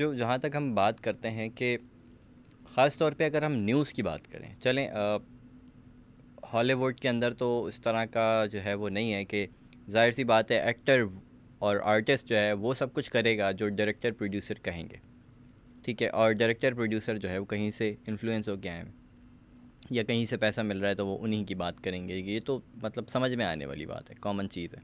जो जहाँ तक हम बात करते हैं कि ख़ास तौर पे अगर हम न्यूज़ की बात करें, चलें हॉलीवुड के अंदर तो इस तरह का जो है वो नहीं है कि ज़ाहिर सी बात है एक्टर और आर्टिस्ट जो है वो सब कुछ करेगा जो डायरेक्टर, प्रोड्यूसर कहेंगे। ठीक है, और डायरेक्टर, प्रोड्यूसर जो है वो कहीं से इन्फ्लुएंस हो गया है या कहीं से पैसा मिल रहा है तो वो उन्हीं की बात करेंगे। ये तो मतलब समझ में आने वाली बात है कॉमन चीज़ है।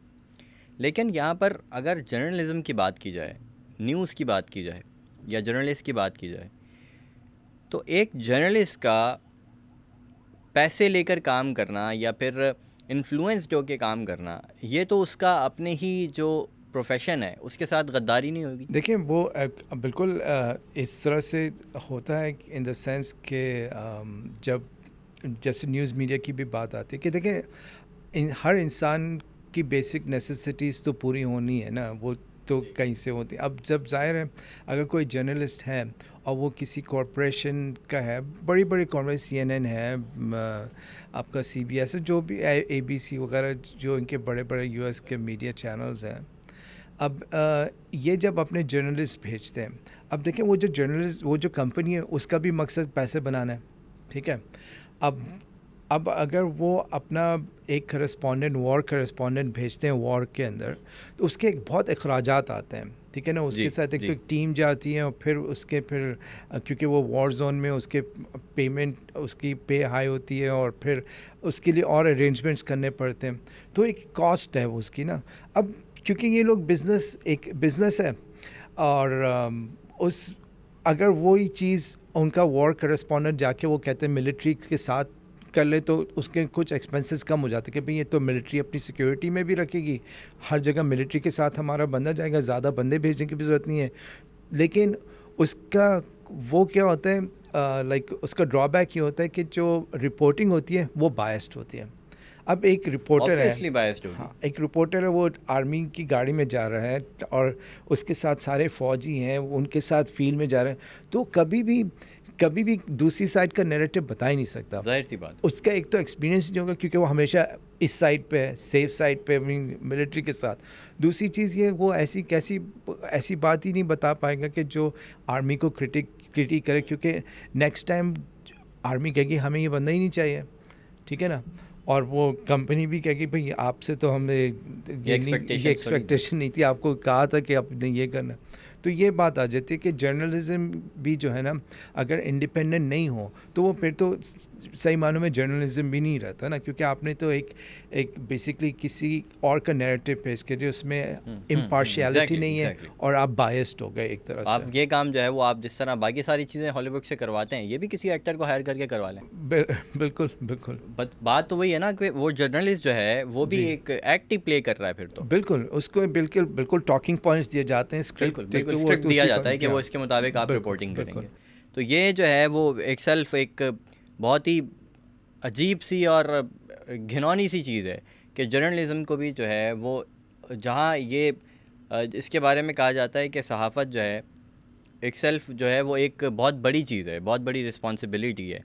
लेकिन यहाँ पर अगर जर्नलिज़म की बात की जाए, न्यूज़ की बात की जाए या जर्नलिस्ट की बात की जाए तो एक जर्नलिस्ट का पैसे लेकर काम करना या फिर इन्फ्लुएंस्ड होकर काम करना, ये तो उसका अपने ही जो प्रोफेशन है, उसके साथ गद्दारी नहीं होगी। देखिए, वो बिल्कुल इस तरह से होता है इन द सेंस कि जब, जैसे न्यूज़ मीडिया की भी बात आती है कि देखें इन, हर इंसान की बेसिक नेसेसिटीज़ तो पूरी होनी है ना, वो तो कहीं से होती अब जब ज़ाहिर है अगर कोई जर्नलिस्ट है और वो किसी कॉरपोरेशन का है बड़ी बड़ी कॉर्पोरेट सी एन एन है आपका सी बी एस है जो भी ए बी सी वगैरह जो इनके बड़े बड़े यू एस के मीडिया चैनल्स हैं। अब आ, ये जब अपने जर्नलिस्ट भेजते हैं अब देखें वो जो जर्नलिस्ट वो जो कंपनी है उसका भी मकसद पैसे बनाना है ठीक है? अब अब अगर वो अपना एक करस्पॉन्डेंट वॉर करस्पॉन्डेंट भेजते हैं वॉर के अंदर तो उसके एक बहुत अखराज आते हैं ठीक है ना? उसके साथ एक तो एक टीम जाती है और फिर उसके फिर क्योंकि वो वॉर जोन में उसके पेमेंट उसकी पे हाई होती है और फिर उसके लिए और अरेंजमेंट्स करने पड़ते हैं तो एक कॉस्ट है वो उसकी ना। अब क्योंकि ये लोग बिज़नेस एक बिज़नेस है और उस अगर वही चीज़ उनका वॉर करस्पॉन्डेंट जाके वो कहते हैं मिलिट्री के साथ कर ले तो उसके कुछ एक्सपेंसेस कम हो जाते कि भाई ये तो मिलिट्री अपनी सिक्योरिटी में भी रखेगी। हर जगह मिलिट्री के साथ हमारा बंदा जाएगा ज़्यादा बंदे भेजने की भी ज़रूरत नहीं है। लेकिन उसका वो क्या होता है लाइक उसका ड्रॉबैक ये होता है कि जो रिपोर्टिंग होती है वो बायस्ड होती है। अब एक रिपोर्टर है। हाँ। एक रिपोर्टर है वो आर्मी की गाड़ी में जा रहा है और उसके साथ सारे फौजी हैं उनके साथ फ़ील्ड में जा रहे हैं। तो कभी भी कभी भी दूसरी साइड का नेरेटिव बता ही नहीं सकता। ज़ाहिर सी बात। उसका एक तो एक्सपीरियंस नहीं होगा क्योंकि वो हमेशा इस साइड पे है सेफ़ साइड पे मिलिट्री के साथ। दूसरी चीज़ ये वो ऐसी कैसी ऐसी बात ही नहीं बता पाएगा कि जो आर्मी को क्रिटिक क्रिटिक करे क्योंकि नेक्स्ट टाइम आर्मी कहेगी हमें ये बंदा ही नहीं चाहिए। ठीक है ना? और वो कंपनी भी कहेगी भाई आपसे तो हमें ये एक्सपेक्टेशन नहीं थी आपको कहा था कि आपने ये करना। तो ये बात आ जाती है कि जर्नलिज्म भी जो है ना अगर इंडिपेंडेंट नहीं हो तो वो फिर तो सही मानों में जर्नलिज्म भी नहीं रहता ना क्योंकि आपने तो एक एक बेसिकली किसी और का नैरेटिव पेश किया जो उसमें इम्पार्शियलिटी हम्म, हम्म, नहीं है और आप बायस्ड हो गए एक तरह से। आप ये काम जो है वो आप जिस तरह बाकी सारी चीज़ें हॉलीवुड से करवाते हैं ये भी किसी एक्टर को हायर करके करवा लें। बिल्कुल बिल्कुल। बट बात तो वही है ना कि वो जर्नलिस्ट जो है वो भी एक एक्टिव प्ले कर रहा है फिर तो। बिल्कुल उसको बिल्कुल बिल्कुल टॉकिंग पॉइंट्स दिए जाते हैं स्क्रिप्ट तो दिया जाता है कि वो इसके मुताबिक आप रिपोर्टिंग करेंगे। तो ये जो है वो एक सेल्फ एक बहुत ही अजीब सी और घिनौनी सी चीज़ है कि जर्नलिज़म को भी जो है वो जहाँ ये इसके बारे में कहा जाता है कि सहाफ़त जो है एक सेल्फ जो है वो एक बहुत बड़ी चीज़ है बहुत बड़ी रिस्पॉन्सिबिलिटी है।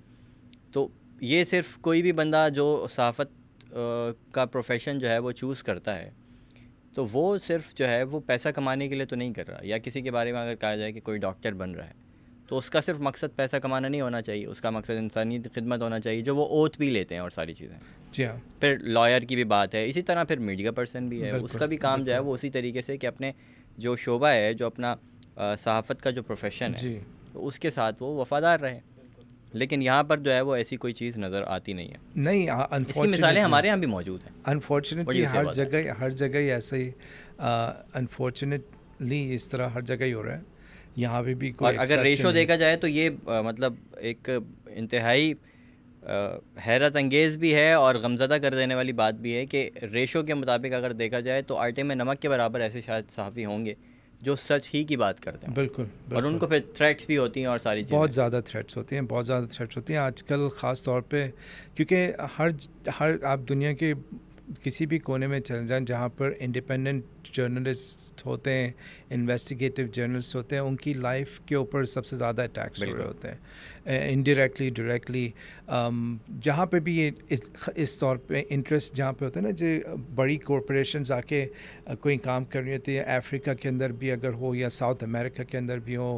तो ये सिर्फ़ कोई भी बंदा जो सहाफ़त का प्रोफेशन जो है वो चूज़ करता है। तो वो सिर्फ़ जो है वो पैसा कमाने के लिए तो नहीं कर रहा। या किसी के बारे में अगर कहा जाए कि कोई डॉक्टर बन रहा है तो उसका सिर्फ़ मकसद पैसा कमाना नहीं होना चाहिए। उसका मकसद इंसानी खिदमत होना चाहिए जो वो ओथ भी लेते हैं और सारी चीज़ें। जी हाँ। फिर लॉयर की भी बात है इसी तरह फिर मीडिया पर्सन भी है। उसका भी काम जो है वो उसी तरीके से कि अपने जो शोबा है जो अपना सहाफ़त का जो प्रोफेशन है तो उसके साथ वो वफ़ादार रहे। लेकिन यहाँ पर जो है वो ऐसी कोई चीज़ नज़र आती नहीं है। नहीं इसकी मिसालें हमारे यहाँ भी मौजूद हैं। अनफॉर्चुनेटली हर जगह हर जगह ऐसे ही अनफॉर्चुनेटली इस तरह हर जगह ही हो रहा है। यहाँ पे भी कोई अगर रेशो देखा जाए तो ये आ, मतलब एक इंतहाई हैरत अंगेज़ भी है और गमजदा कर देने वाली बात भी है कि रेशो के मुताबिक अगर देखा जाए तो आटे में नमक के बराबर ऐसे शायद सहाफ़ी होंगे। जो सच ही की बात करते हैं। बिल्कुल, बिल्कुल। और उनको फिर थ्रेट्स भी होती हैं और सारी चीज़ें। बहुत ज़्यादा थ्रेट्स होती हैं बहुत ज़्यादा थ्रेट्स होती हैं। आजकल ख़ास तौर पे क्योंकि हर हर आप दुनिया के किसी भी कोने में चले जाएँ जहाँ पर इंडिपेंडेंट जर्नलिस्ट होते हैं इन्वेस्टिगेटिव जर्नलिस्ट होते हैं उनकी लाइफ के ऊपर सबसे ज़्यादा अटैक्स हो रहे होते हैं। इनडायरेक्टली डायरेक्टली जहाँ पे भी ये इस, इस तौर पे इंटरेस्ट जहाँ पे होता है ना जो बड़ी कॉरपोरेशन आके कोई काम कर रही होती है अफ्रीका के अंदर भी अगर हो या साउथ अमेरिका के अंदर भी हो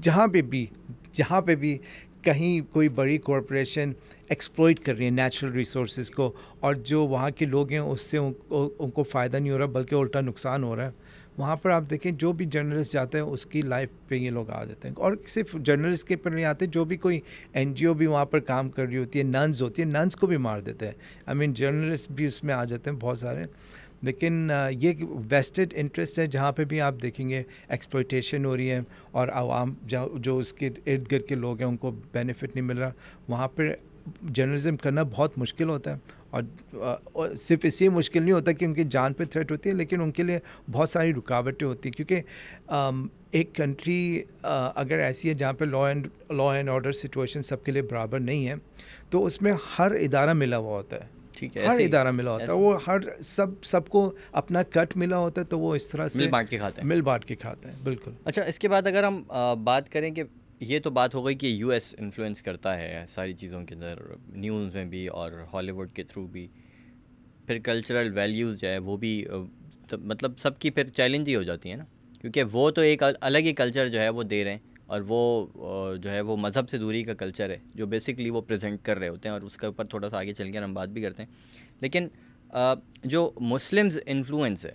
जहाँ पे भी जहाँ पे भी कहीं कोई बड़ी कॉरपोरेशन एक्सप्लोइट कर रही है नेचुरल रिसोर्स को और जो वहाँ के लोग हैं उससे उन, उनको फ़ायदा नहीं हो रहा बल्कि उल्टा नुकसान हो रहा है। वहाँ पर आप देखें जो भी जर्नलिस्ट जाते हैं उसकी लाइफ पे ये लोग आ जाते हैं। और सिर्फ़ जर्नलिस्ट के पर नहीं आते जो भी कोई एनजीओ भी वहाँ पर काम कर रही होती है नन्स होती है नन्स को भी मार देते हैं। आई मीन जर्नलिस्ट भी उसमें आ जाते हैं बहुत सारे। लेकिन ये वेस्टेड इंटरेस्ट है जहाँ पे भी आप देखेंगे एक्सप्लोइटेशन हो रही है और आवाम जो उसके इर्द गिर्द के लोग हैं उनको बेनिफिट नहीं मिल रहा। वहाँ पर जर्नलिज्म करना बहुत मुश्किल होता है और, और सिर्फ़ इसलिए मुश्किल नहीं होता कि उनकी जान पे थ्रेट होती है लेकिन उनके लिए बहुत सारी रुकावटें होती हैं। क्योंकि एक कंट्री अगर ऐसी है जहाँ पे law and law and order situation सबके लिए बराबर नहीं है तो उसमें हर इदारा मिला हुआ होता है। ठीक है हर इदारा मिला होता है। वो हर सब सबको अपना कट मिला होता है तो वो इस तरह से मिल बांट के खाते हैं। मिल बांट के खाते हैं बिल्कुल। अच्छा इसके बाद अगर हम बात करें कि ये तो बात हो गई कि यूएस इन्फ्लुएंस करता है सारी चीज़ों के अंदर न्यूज़ में भी और हॉलीवुड के थ्रू भी। फिर कल्चरल वैल्यूज़ जो है वो भी तो मतलब सबकी फिर चैलेंज ही हो जाती है ना? क्योंकि वो तो एक अलग ही कल्चर जो है वो दे रहे हैं। और वो जो है वो मज़हब से दूरी का कल्चर है, जो बेसिकली वो प्रेजेंट कर रहे होते हैं और उसके ऊपर थोड़ा सा आगे चल के हम बात भी करते हैं। लेकिन जो मुस्लिम्स इन्फ्लुएंस है,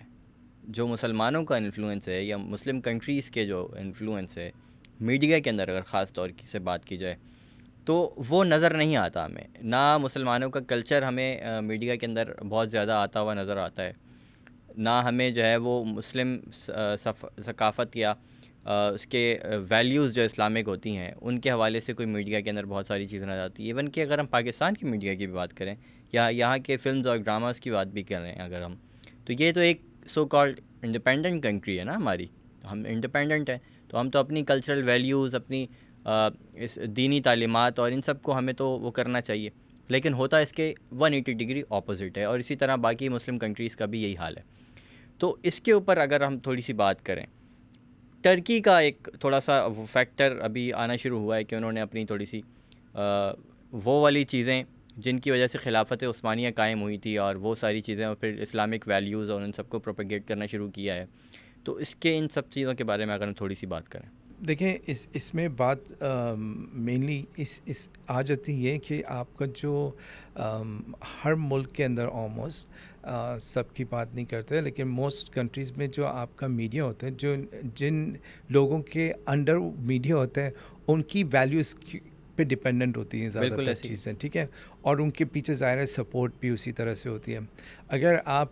जो मुसलमानों का इन्फ्लुएंस है या मुस्लिम कंट्रीज़ के जो इन्फ्लुएंस है मीडिया के अंदर अगर ख़ास तौर से बात की जाए तो वो नज़र नहीं आता हमें। ना मुसलमानों का कल्चर हमें मीडिया के अंदर बहुत ज़्यादा आता हुआ नज़र आता है। ना हमें जो है वो मुस्लिम सकाफ़त या उसके वैल्यूज़ जो इस्लामिक होती हैं उनके हवाले से कोई मीडिया के अंदर बहुत सारी चीज़ें नज़र आती है। इवन कि अगर हम पाकिस्तान की मीडिया की भी बात करें या यहाँ के फ़िल्म और ड्रामास की बात भी कर अगर हम तो ये तो एक सो कॉल्ड इंडिपेंडेंट कंट्री है ना हमारी। हम इंडिपेंडेंट हैं तो हम तो अपनी कल्चरल वैल्यूज़ अपनी आ, इस दीनी तालीमत और इन सबको हमें तो वो करना चाहिए। लेकिन होता इसके 180 डिग्री ऑपोजिट है और इसी तरह बाकी मुस्लिम कंट्रीज़ का भी यही हाल है। तो इसके ऊपर अगर हम थोड़ी सी बात करें टर्की का एक थोड़ा सा फैक्टर अभी आना शुरू हुआ है कि उन्होंने अपनी थोड़ी सी आ, वो वाली चीज़ें जिनकी वजह से खिलाफत उस्मानिया कायम हुई थी और वो सारी चीज़ें और फिर इस्लामिक वैल्यूज़ और उन सबको प्रोपेगेट करना शुरू किया है। तो इसके इन सब चीज़ों के बारे में अगर हम थोड़ी सी बात करें। देखें इस इसमें बात मेनली इस इस आ जाती है कि आपका जो आ, हर मुल्क के अंदर ऑलमोस्ट सबकी बात नहीं करते लेकिन मोस्ट कंट्रीज़ में जो आपका मीडिया होता है जो जिन लोगों के अंडर मीडिया होते हैं उनकी वैल्यूज़ पे डिपेंडेंट होती हैं ज़्यादातर चीज़ें ठीक है? और उनके पीछे ज़ाहिर है सपोर्ट भी उसी तरह से होती है। अगर आप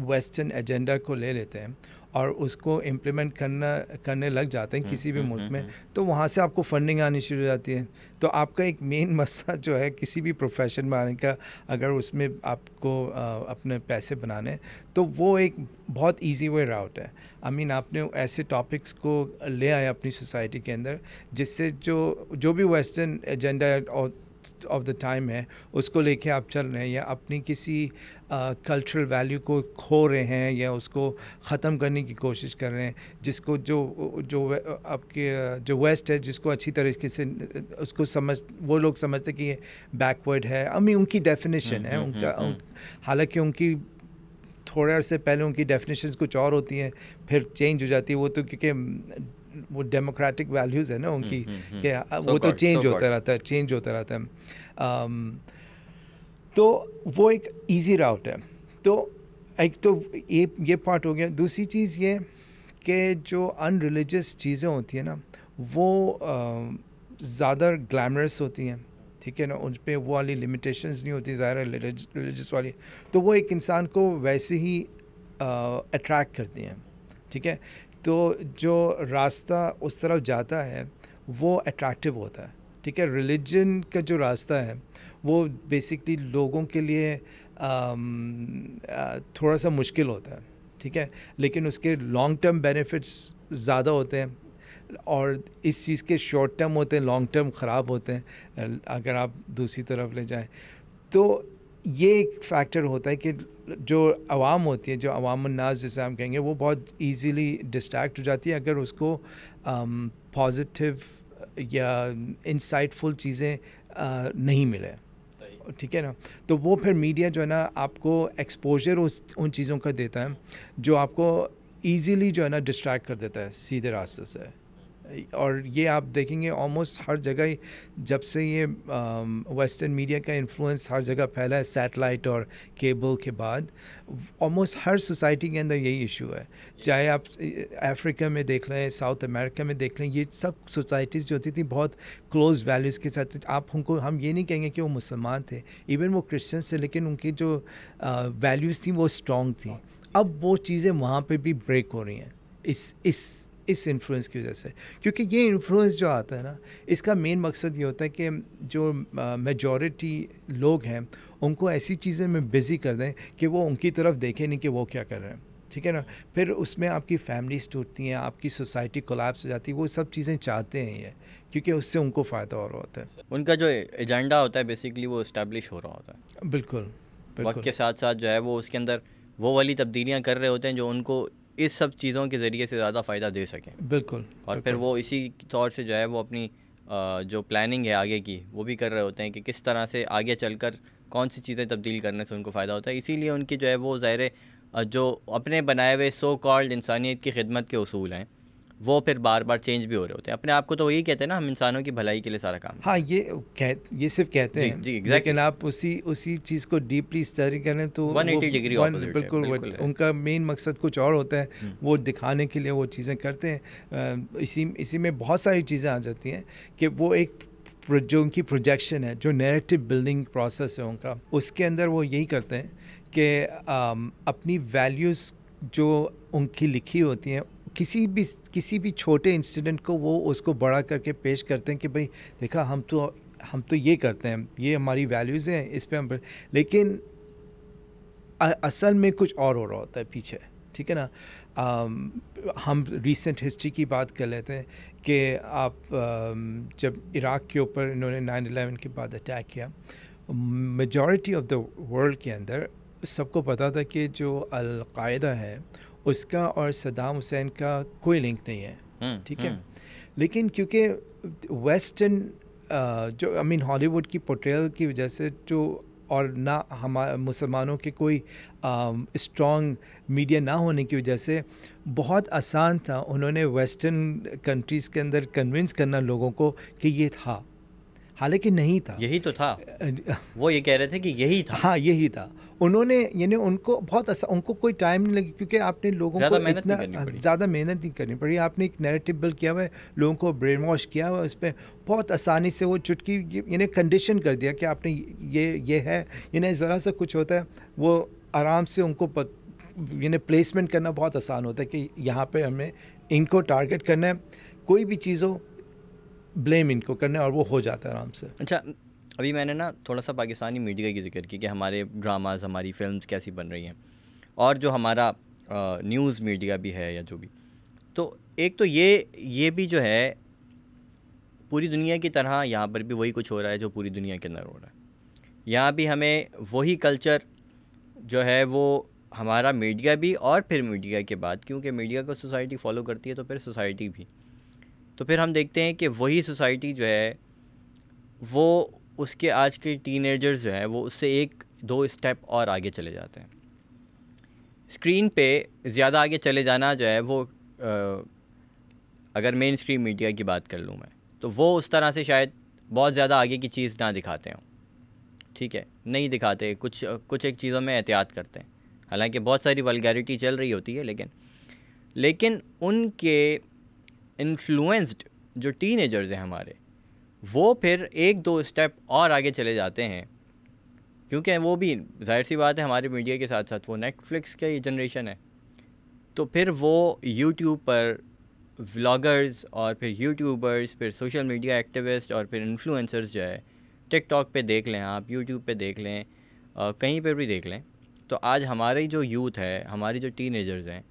वेस्टर्न एजेंडा को ले लेते हैं और उसको इम्प्लीमेंट करना करने लग जाते हैं किसी भी हम्म, मुल्क हम्म, में हम्म। तो वहाँ से आपको फंडिंग आनी शुरू हो जाती है तो आपका एक मेन मसला जो है किसी भी प्रोफेशन में आने का अगर उसमें आपको आ, अपने पैसे बनाने तो वो एक बहुत इजी वे राउट है आई मीन आपने ऐसे टॉपिक्स को ले आए अपनी सोसाइटी के अंदर जिससे जो जो भी वेस्टर्न एजेंडा और ऑफ़ द टाइम है उसको लेके आप चल रहे हैं या अपनी किसी कल्चरल uh, वैल्यू को खो रहे हैं या उसको ख़त्म करने की कोशिश कर रहे हैं जिसको जो जो आपके जो वेस्ट है जिसको अच्छी तरीके से उसको समझ वो लोग समझते कि ये बैकवर्ड है। आई मीन उनकी डेफिनेशन है हम्म, हम्म, उनका हम्म, हालाँकि उनकी थोड़े अर्से पहले उनकी डेफिनेशन कुछ और होती हैं फिर चेंज हो जाती है वो तो क्योंकि वो डेमोक्रेटिक वैल्यूज़ है ना उनकी हम्म, हम्म, हम्म। कि वो तो चेंज होता रहता है चेंज होता रहता है। Um, तो वो एक इजी राउट है। तो एक तो ये ये पार्ट हो गया। दूसरी चीज़ ये कि जो अनरिलीजियस चीज़ें होती हैं ना वो ज़्यादा ग्लैमरस होती हैं। ठीक है ना? उन पर वो वाली लिमिटेशंस नहीं होती ज़्यादा रिलीजियस वाली। तो वो एक इंसान को वैसे ही अट्रैक्ट करती हैं। ठीक है? तो जो रास्ता उस तरफ़ जाता है, वो अट्रैक्टिव होता है, ठीक है? रिलीजन का जो रास्ता है, वो बेसिकली लोगों के लिए थोड़ा सा मुश्किल होता है, ठीक है? लेकिन उसके लॉन्ग टर्म बेनिफिट्स ज़्यादा होते हैं और इस चीज़ के शॉर्ट टर्म होते हैं लॉन्ग टर्म ख़राब होते हैं अगर आप दूसरी तरफ़ ले जाएँ तो ये एक फैक्टर होता है कि जो आवाम होती है जो अवाम नाज जैसे हम कहेंगे वो बहुत इजीली डिस्ट्रैक्ट हो जाती है अगर उसको पॉजिटिव um, या इंसाइटफुल चीज़ें uh, नहीं मिले। ठीक है ना? तो वो फिर मीडिया जो है ना आपको एक्सपोजर उस उन चीज़ों का देता है जो आपको ईजीली जो है ना डिस्ट्रैक्ट कर देता है सीधे रास्ते से। और ये आप देखेंगे ऑलमोस्ट हर जगह जब से ये वेस्टर्न मीडिया का इन्फ्लुएंस हर जगह फैला है सैटेलाइट और केबल के बाद ऑलमोस्ट हर सोसाइटी के अंदर यही इशू है। चाहे आप अफ्रीका में देख लें साउथ अमेरिका में देख लें ये सब सोसाइटीज़ जो होती थी बहुत क्लोज वैल्यूज़ के साथ आप उनको हम ये नहीं कहेंगे कि वो मुसलमान थे इवन वो क्रिश्चियन थे लेकिन उनकी जो वैल्यूज़ थी वो स्ट्रॉन्ग थी। अब वो चीज़ें वहाँ पर भी ब्रेक हो रही हैं। इस इस इस इन्फ्लुएंस की वजह से। क्योंकि ये इन्फ्लुएंस जो आता है ना इसका मेन मकसद ये होता है कि जो मेजॉरिटी लोग हैं उनको ऐसी चीज़ें में बिज़ी कर दें कि वो उनकी तरफ़ देखें नहीं कि वो क्या कर रहे हैं। ठीक है ना? फिर उसमें आपकी फैमिलीज़ टूटती हैं आपकी सोसाइटी कोलैप्स हो जाती है वो सब चीज़ें चाहते हैं ये क्योंकि उससे उनको फ़ायदा और होता है। उनका जो एजेंडा होता है बेसिकली वो इस्टेब्लिश हो रहा होता है। बिल्कुल वक्त के साथ साथ जो है वो उसके अंदर वो वाली तब्दीलियाँ कर रहे होते हैं जो उनको इस सब चीज़ों के ज़रिए से ज़्यादा फ़ायदा दे सकें बिल्कुल और बिल्कुल। फिर वो इसी तौर से जो है वो अपनी जो प्लानिंग है आगे की वो भी कर रहे होते हैं कि किस तरह से आगे चल कर कौन सी चीज़ें तब्दील करने से उनको फ़ायदा होता है इसीलिए उनकी जो है वो ज़ाहिर जो अपने बनाए हुए सो कॉल्ड इंसानियत की खिदमत के असूल हैं वो फिर बार बार चेंज भी हो रहे होते हैं अपने आप को तो वही कहते हैं ना हम इंसानों की भलाई के लिए सारा काम हाँ ये कह ये सिर्फ़ कहते हैं जी, exactly. लेकिन आप उसी उसी चीज़ को डीपली स्टडी करें तो 180 डिग्री बिल्कुल, बिल्कुल उनका मेन मकसद कुछ और होता है हम्म। वो दिखाने के लिए वो चीज़ें करते हैं इसी इसी में बहुत सारी चीज़ें आ जाती हैं कि वो एक जो उनकी प्रोजेक्शन है जो नेरेटिव बिल्डिंग प्रोसेस है उनका उसके अंदर वो यही करते हैं कि अपनी वैल्यूज़ जो उनकी लिखी होती हैं किसी भी किसी भी छोटे इंसिडेंट को वो उसको बड़ा करके पेश करते हैं कि भाई देखा हम तो हम तो ये करते हैं ये हमारी वैल्यूज़ हैं इस पर हम लेकिन असल में कुछ और हो रहा होता है पीछे ठीक है ना? आ, हम रीसेंट हिस्ट्री की बात कर लेते हैं कि आप आ, जब इराक़ के ऊपर इन्होंने नाइन अलेवन के बाद अटैक किया मेजॉरिटी ऑफ़ द वर्ल्ड के अंदर सबको पता था कि जो अलकायदा है उसका और सदाम हुसैन का कोई लिंक नहीं है। हम्म, ठीक है? हम्म। लेकिन क्योंकि वेस्टर्न जो आई मीन हॉलीवुड की पोर्ट्रेल की वजह से जो और ना हम मुसलमानों के कोई स्ट्रॉन्ग मीडिया ना होने की वजह से बहुत आसान था उन्होंने वेस्टर्न कंट्रीज़ के अंदर कन्विंस करना लोगों को कि ये था। हालाँकि नहीं था। यही तो था। वो ये कह रहे थे कि यही था। हाँ यही था। उन्होंने यानी उनको बहुत आसान उनको कोई टाइम नहीं लगी क्योंकि आपने लोगों को इतना ज़्यादा मेहनत नहीं करनी पड़ी। आपने एक नैरेटिव बिल्ड किया हुआ है लोगों को ब्रेन वॉश किया हुआ है उस पर बहुत आसानी से वो चुटकी यानी कंडीशन कर दिया कि आपने ये ये है। यानी ज़रा सा कुछ होता है वो आराम से उनको यानी प्लेसमेंट करना बहुत आसान होता है कि यहाँ पे हमें इनको टारगेट करना है। कोई भी चीज़ हो ब्लेम इनको करना और वो हो जाता है आराम से। अच्छा अभी मैंने ना थोड़ा सा पाकिस्तानी मीडिया की ज़िक्र की कि हमारे ड्रामाज हमारी फ़िल्म कैसी बन रही हैं। और जो हमारा न्यूज़ मीडिया भी है या जो भी। तो एक तो ये ये भी जो है, पूरी दुनिया की तरह यहाँ पर भी वही कुछ हो रहा है जो पूरी दुनिया के अंदर हो रहा है। यहाँ भी हमें वही कल्चर जो है वो हमारा मीडिया भी और फिर मीडिया के बाद, क्योंकि मीडिया को सोसाइटी फॉलो करती है तो फिर सोसाइटी भी। तो फिर हम देखते हैं कि वही सोसाइटी जो है वो उसके आज के टीनेजर्स जो हैं वो उससे एक दो स्टेप और आगे चले जाते हैं। स्क्रीन पे ज़्यादा आगे चले जाना जो है वो आ, अगर मेन स्ट्रीम मीडिया की बात कर लूँ मैं तो वो उस तरह से शायद बहुत ज़्यादा आगे की चीज़ ना दिखाते हों। ठीक है? नहीं दिखाते कुछ कुछ एक चीज़ों में एहतियात करते हैं। हालाँकि बहुत सारी वलगैरिटी चल रही होती है लेकिन लेकिन उनके इन्फ्लुएंस्ड जो टीनेजर्स हैं हमारे वो फिर एक दो स्टेप और आगे चले जाते हैं। क्योंकि वो भी ज़ाहिर सी बात है हमारे मीडिया के साथ साथ वो नेटफ्लिक्स का जनरेशन है। तो फिर वो यूट्यूब पर व्लॉगर्स और फिर यूट्यूबर्स फिर सोशल मीडिया एक्टिविस्ट और फिर इन्फ्लुएंसर्स जो है टिकटॉक पे देख लें आप यूट्यूब पे देख लें आ, कहीं पर भी देख लें तो आज हमारी जो यूथ है हमारी जो टीनेजर्स हैं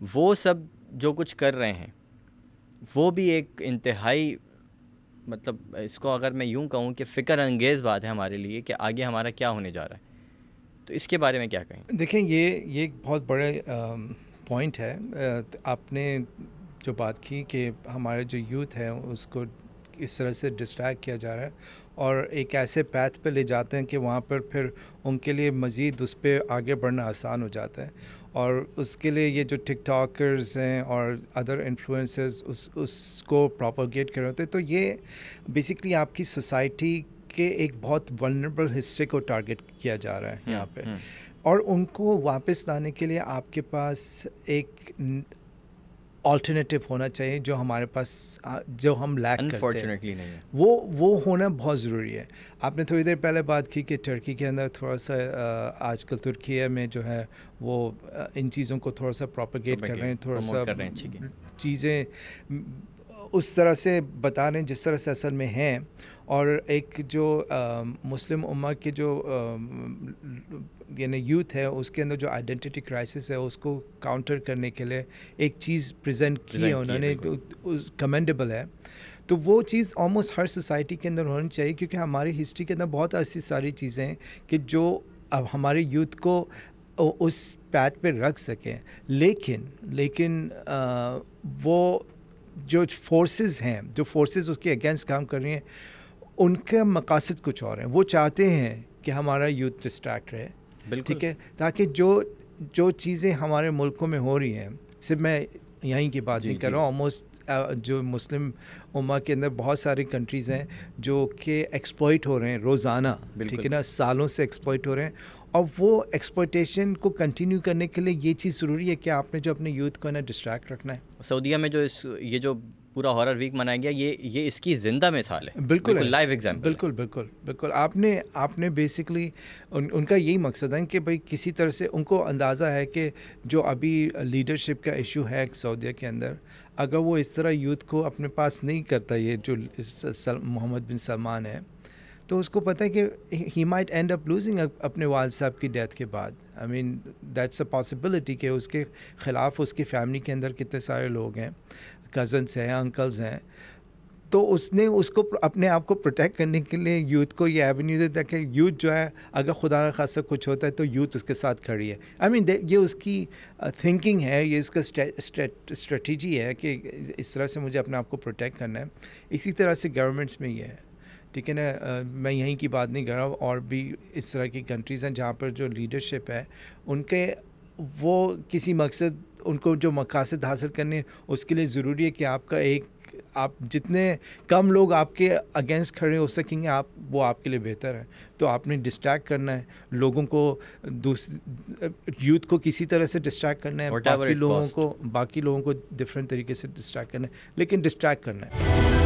वो सब जो कुछ कर रहे हैं वो भी एक इंतहाई मतलब इसको अगर मैं यूँ कहूँ कि फ़िक्र अंगेज़ बात है हमारे लिए कि आगे हमारा क्या होने जा रहा है। तो इसके बारे में क्या कहें? देखें, ये ये एक बहुत बड़े पॉइंट है। आपने जो बात की कि हमारे जो यूथ है, उसको इस तरह से डिस्ट्रैक्ट किया जा रहा है और एक ऐसे पैथ पे ले जाते हैं कि वहाँ पर फिर उनके लिए मज़ीद उस पर आगे बढ़ना आसान हो जाता है। और उसके लिए ये जो टिकटॉकर्स हैं और अदर इन्फ्लुएंसर्स उस उसको प्रोपोगेट कर रहे होते तो ये बेसिकली आपकी सोसाइटी के एक बहुत वनरेबल हिस्से को टारगेट किया जा रहा है हम्म, यहाँ पे हम्म। और उनको वापस लाने के लिए आपके पास एक ऑल्टरनेटिव होना चाहिए जो हमारे पास जो हम लैक करते हैं। नहीं है। वो वो होना बहुत ज़रूरी है। आपने थोड़ी देर पहले बात की कि टर्की के अंदर थोड़ा सा आजकल तुर्की में जो है वो इन चीज़ों को थोड़ा सा प्रोपोगेट कर रहे हैं थोड़ा सा चीज़ें उस तरह से बता रहे हैं जिस तरह से असल में हैं। और एक जो आ, मुस्लिम उम्मा के जो यानी यूथ है उसके अंदर जो आइडेंटिटी क्राइसिस है उसको काउंटर करने के लिए एक चीज़ प्रेजेंट की है उन्होंने कमेंडेबल है। तो वो चीज़ ऑलमोस्ट हर सोसाइटी के अंदर होनी चाहिए क्योंकि हमारी हिस्ट्री के अंदर बहुत ऐसी सारी चीज़ें हैं कि जो अब हमारे यूथ को उस पैथ पे रख सकें। लेकिन लेकिन आ, वो जो फोर्सेस हैं जो फोर्सेस उसके अगेंस्ट काम कर रही हैं उनका मकासद कुछ और हैं। वो चाहते हैं कि हमारा यूथ डिस्ट्रैक्ट रहे। ठीक है? ताकि जो जो चीज़ें हमारे मुल्कों में हो रही हैं सिर्फ़ मैं यहीं की बात नहीं कर रहा हूँ ऑलमोस्ट जो मुस्लिम उमा के अंदर बहुत सारी कंट्रीज़ हैं जो कि एक्सप्लॉइट हो रहे हैं रोज़ाना ठीक है ना? सालों से एक्सप्लॉइट हो रहे हैं। और वो एक्सप्लोइटेशन को कंटिन्यू करने के लिए ये चीज़ ज़रूरी है कि आपने जो अपने यूथ को ना डिस्ट्रैक्ट रखना है। सऊदीया में जो इस ये जो पूरा हॉरर वीक मनाया गया ये ये इसकी ज़िंदा मिसाल है। बिल्कुल लाइव एग्ज़ाम्पल बिल्कुल बिल्कुल बिल्कुल। आपने आपने बेसिकली उन, उनका यही मकसद है कि भाई किसी तरह से उनको अंदाज़ा है कि जो अभी लीडरशिप का इशू है सऊदीया के अंदर अगर वो इस तरह यूथ को अपने पास नहीं करता ये जो मोहम्मद बिन सलमान है तो उसको पता है कि he might end up losing अपने वाल साहब की डेथ के बाद। I mean that's a possibility कि उसके ख़िलाफ़ उसकी फैमिली के अंदर कितने सारे लोग हैं। कज़न्स हैं अंकल्स हैं तो उसने उसको अपने आप को प्रोटेक्ट करने के लिए यूथ को ये एवेन्यू देता है कि यूथ जो है अगर खुदा न खासा कुछ होता है तो यूथ उसके साथ खड़ी है। आई I मीन mean, ये उसकी थिंकिंग uh, है ये उसका स्ट्रेटजी है कि इस तरह से मुझे अपने आप को प्रोटेक्ट करना है। इसी तरह से गवर्नमेंट्स में ये है। ठीक है ना? मैं यहीं की बात नहीं कर रहा और भी इस तरह की कंट्रीज़ हैं जहाँ पर जो लीडरशिप है उनके वो किसी मकसद उनको जो मकासद हासिल करने उसके लिए ज़रूरी है कि आपका एक आप जितने कम लोग आपके अगेंस्ट खड़े हो सकेंगे आप वो आपके लिए बेहतर है। तो आपने डिस्ट्रैक्ट करना है लोगों को यूथ को किसी तरह से डिस्ट्रैक्ट करना है बाकी लोगों को बाकी लोगों को डिफरेंट तरीके से डिस्ट्रैक्ट करना है लेकिन डिस्ट्रैक्ट करना है।